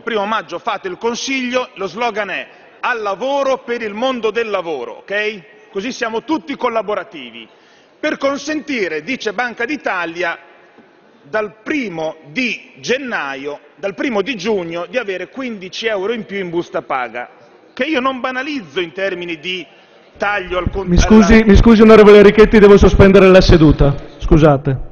il primo maggio fate il consiglio, lo slogan è al lavoro per il mondo del lavoro, ok? Così siamo tutti collaborativi. Per consentire, dice Banca d'Italia, dal primo di gennaio, dal primo di giugno, di avere 15 euro in più in busta paga, che io non banalizzo in termini di taglio al Mi scusi, mi scusi onorevole Richetti, devo sospendere la seduta. Scusate.